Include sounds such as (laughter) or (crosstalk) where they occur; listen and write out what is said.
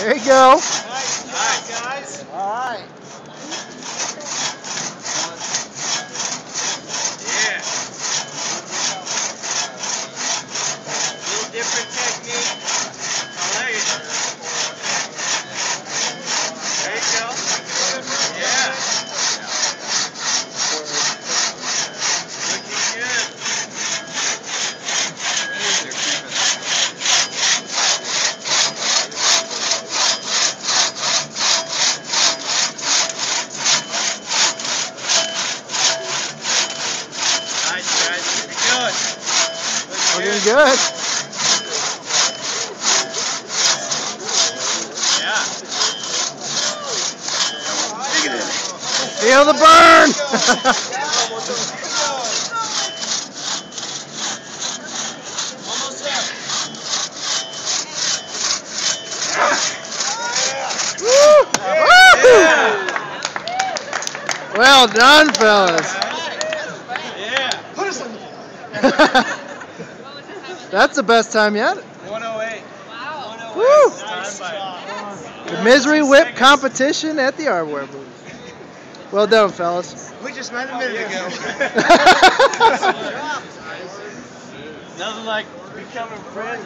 There you go. Nice, nice, guys. All right. Yeah. Little different technique. Oh, there you go. There you go. Yeah. Looking good. Nice, guys. Looking good. Oh, Looking good. Yeah. Feel the burn. (laughs) Well done, fellas. Yeah. (laughs) That's the best time yet. 108. Wow. Woo! Nice shot. Oh the Misery Whip competition at the Arborwear booth. Well done, fellas. We just met a minute ago. (laughs) Nothing like becoming friends.